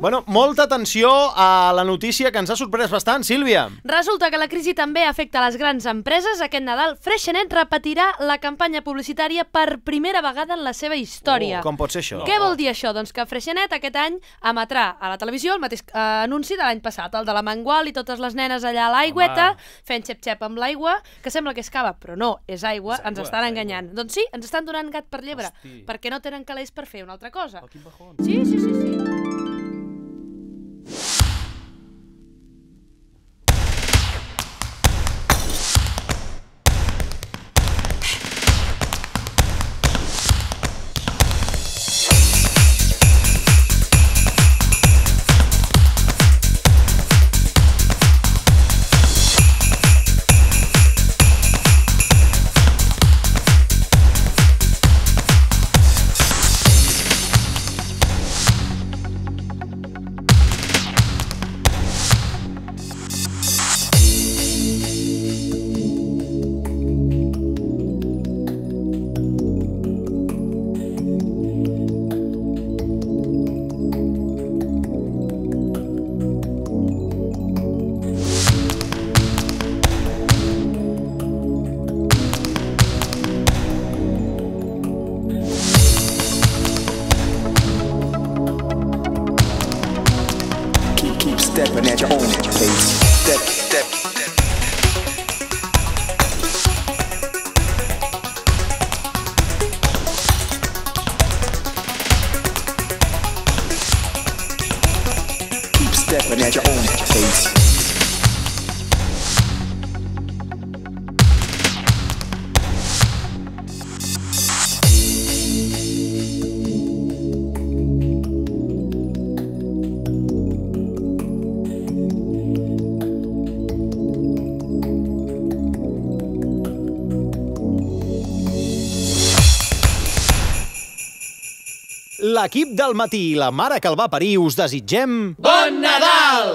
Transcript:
Bueno, molta atenció a la notícia que ens ha sorprès bastant, Sílvia. Resulta que la crisi també afecta les grans empreses. Aquest Nadal, Freixenet repetirà la campanya publicitària per primera vegada en la seva història. Com pot ser això? Què vol dir això? Doncs que Freixenet aquest any emetrà a la televisió el mateix eh, anunci de l'any passat, el de la Mangual i totes les nenes allà a l'aigüeta, fent xep-xep amb l'aigua, que sembla que és cava, però no, és aigua, ens estan enganyant. Doncs sí, ens estan donant gat per llebre, perquè no tenen calés per fer una altra cosa. Sí, sí, sí, sí. Stepping at your own pace. Step, step. Keep stepping at your own pace. L'equip del matí i la mare que el va parir us desitgem... Bon Nadal!